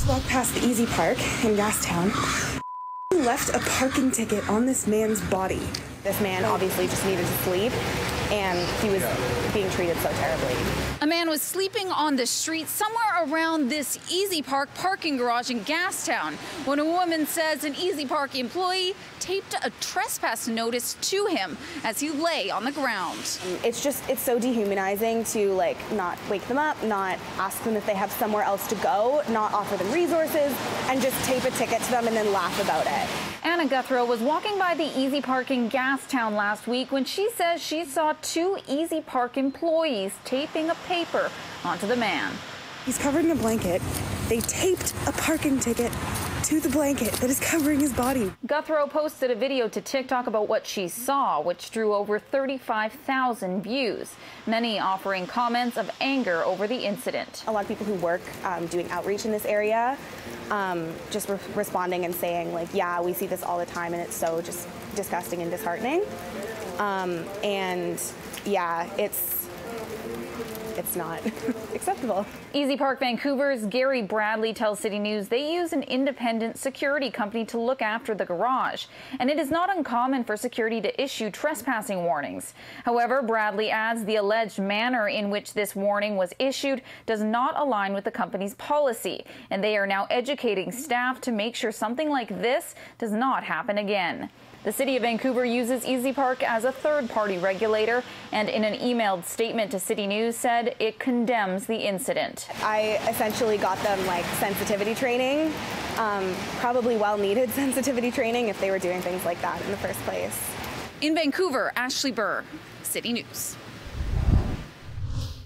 just walked past the EasyPark in Gastown. Left a parking ticket on this man's body. This man obviously just needed to sleep, and he was being treated so terribly. A man was sleeping on the street somewhere around this EasyPark parking garage in Gastown when a woman says an EasyPark employee taped a trespass notice to him as he lay on the ground. It's just, it's so dehumanizing to like not wake them up, not ask them if they have somewhere else to go, not offer them resources, and just tape a ticket to them and then laugh about it. Anna Guthrow was walking by the EasyPark in Gastown last week when she says she saw two EasyPark employees taping a paper onto the man. He's covered in a blanket. They taped a parking ticket to the blanket that is covering his body. Guthrow posted a video to TikTok about what she saw, which drew over 35,000 views, many offering comments of anger over the incident. A lot of people who work um, doing outreach in this area um, just re responding and saying, like, yeah, we see this all the time and it's so just disgusting and disheartening. Um, and yeah, it's it's not acceptable. EasyPark Vancouver's Gary Bradley tells CityNews they use an independent security company to look after the garage, and it is not uncommon for security to issue trespassing warnings. However, Bradley adds the alleged manner in which this warning was issued does not align with the company's policy, and they are now educating staff to make sure something like this does not happen again. The City of Vancouver uses EasyPark as a third-party regulator and in an emailed statement to CityNews said it condemns the incident. I essentially got them like sensitivity training, um, probably well-needed sensitivity training if they were doing things like that in the first place. In Vancouver, Ashley Burr, CityNews.